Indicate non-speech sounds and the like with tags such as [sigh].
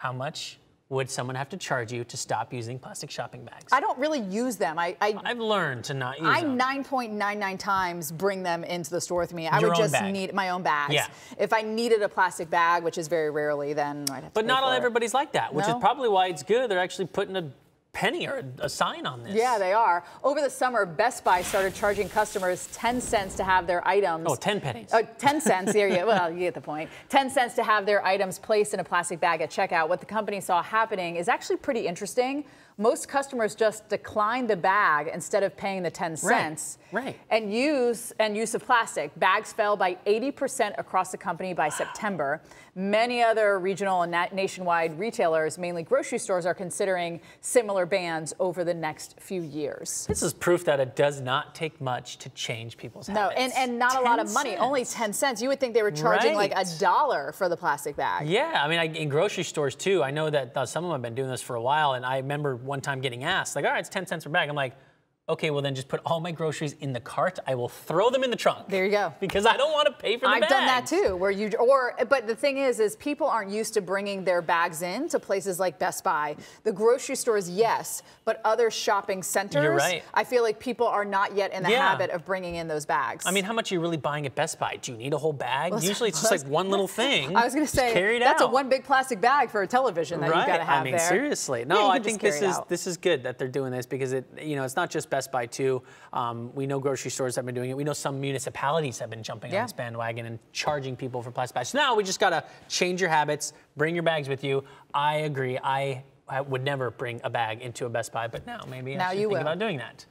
how much would someone have to charge you to stop using plastic shopping bags? I don't really use them. I, I I've learned to not use them. I 9.99 times bring them into the store with me. I Your would own just bag. need my own bags. Yeah. If I needed a plastic bag, which is very rarely, then I'd have to But not all it. everybody's like that, which No? is probably why it's good. They're actually putting a penny or a, sign on this. Yeah, they are. Over the summer, Best Buy started charging customers 10 cents to have their items. Oh, 10 pennies. Uh, 10 cents, there you Well, you get the point. [laughs] 10 cents to have their items placed in a plastic bag at checkout. What the company saw happening is actually pretty interesting. Most customers just declined the bag instead of paying the 10 cents. right. right. And use and use of plastic. Bags fell by 80% across the company by September. Many other regional and na- nationwide retailers, mainly grocery stores, are considering similar bans over the next few years. This is proof that it does not take much to change people's No, habits. and, and not a lot of money, cents. only 10 cents. You would think they were charging like a dollar for the plastic bag. Yeah, I mean, I, in grocery stores too. I know that uh, some of them have been doing this for a while, and I remember one time getting asked, like, "All right, it's ten cents per bag." I'm like, "Okay, well then just put all my groceries in the cart. I will throw them in the trunk." There you go. [laughs] Because I don't want to pay for the I've done that too, where you or but the thing is, is people aren't used to bringing their bags in to places like Best Buy. The grocery stores, yes, but other shopping centers, You're right. I feel like people are not yet in the Yeah. habit of bringing in those bags. I mean, how much are you really buying at Best Buy? Do you need a whole bag? Listen, Usually, it's just [laughs] like one little thing. I was going to say carry it that's out. a one big plastic bag for a television that right. you've got to have I mean, there. seriously. No, you I think this is out. this is good that they're doing this because it, you know, it's not just Best Buy too. Um, we know grocery stores have been doing it. We know some municipalities have been jumping Yeah. on this bandwagon and charging people for plastic bags. So now we just gotta change your habits. Bring your bags with you. I agree. I, I would never bring a bag into a Best Buy, but now maybe Now I should you think will. about doing that.